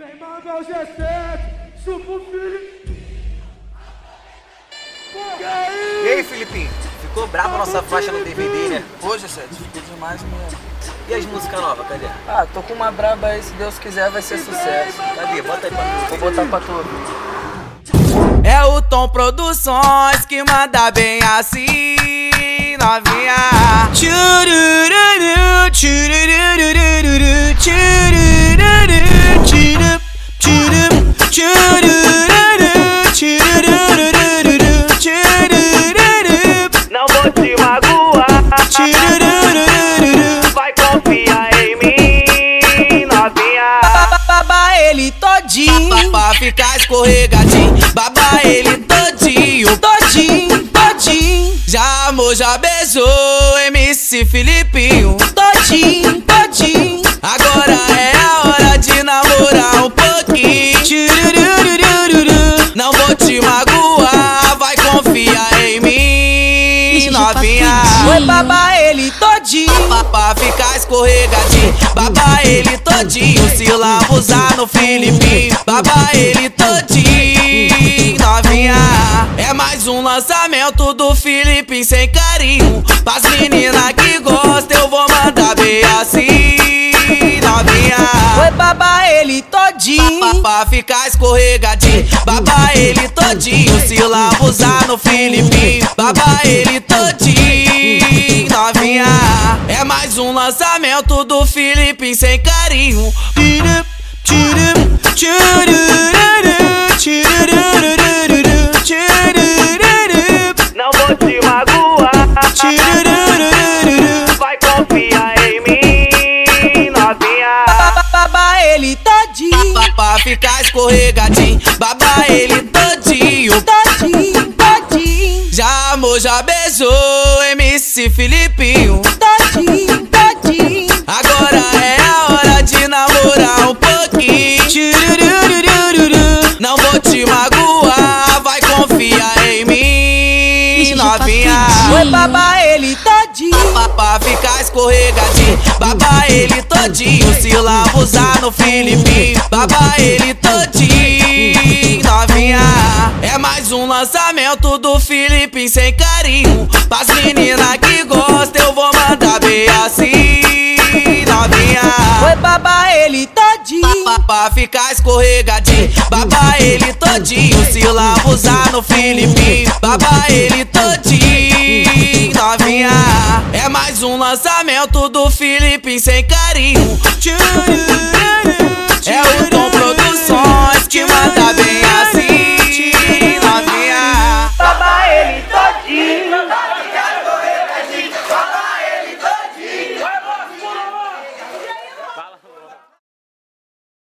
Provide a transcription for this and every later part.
Vem o G7, chupa o filho. E aí, Filipinho? Ficou brabo a nossa faixa no DVD, né? Hoje, Sete, ficou demais mesmo. E as músicas novas, cadê? Ah, tô com uma braba aí, se Deus quiser vai ser sucesso. Cadê? Bota aí pra mim. Vou botar pra tu. É o Tom Produções que manda bem assim, novinha. Tchurururu, tchurururu, tchurururu, escorregadinho. Baba ele todinho Todinho, todinho. Já amou, já beijou MC Filipinho. Todinho, todinho. Agora é a hora de namorar um pouquinho. Não vou te magoar Vai confiar em mim Novinha. Oi, baba ele todinho. Pra, ficar escorregadinho. Baba ele todinho. Se lambuzar no Filipinho. Baba ele todinho um lançamento do Filipinho Sem carinho. Pras meninas que gostam Eu vou mandar bem assim Novinha. Oi, baba ele todinho. Pra, pra ficar escorregadinho Baba ele todinho Se lambuzar no Filipinho Baba ele todinho Novinha. É mais um lançamento do Filipinho Sem carinho. Tchurup, escorregadinho. Baba ele todinho. Todinho, todinho. Já amou, já beijou MC Filipinho. Todinho, todinho. Agora é a hora de namorar um pouquinho. Não vou te magoar Vai confiar em mim Novinha. Oi, baba pra, ficar escorregadinho. Baba ele todinho Se lambuzar no Filipinho Baba ele todinho Novinha. É mais um lançamento do Filipinho Sem carinho. Pras meninas que gostam Eu vou mandar bem assim Novinha. Oi, baba ele todinho. Pra, pra ficar escorregadinho. Baba ele todinho Se lambuzar no Filipinho Baba ele todinho lançamento do Filipinho Sem carinho É o Tom Produções Que manda bem assim Novinha Baba ele todinho.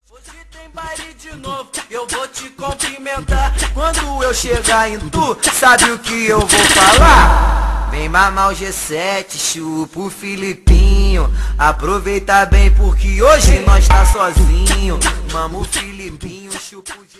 Hoje tem baile de novo, eu vou te cumprimentar Quando eu chegar em tu, sabe o que eu vou falar? Vem mamar o G7, chupa o Filipinho. Aproveita bem porque hoje nós tá sozinho. Mama o Filipinho, chupa o G7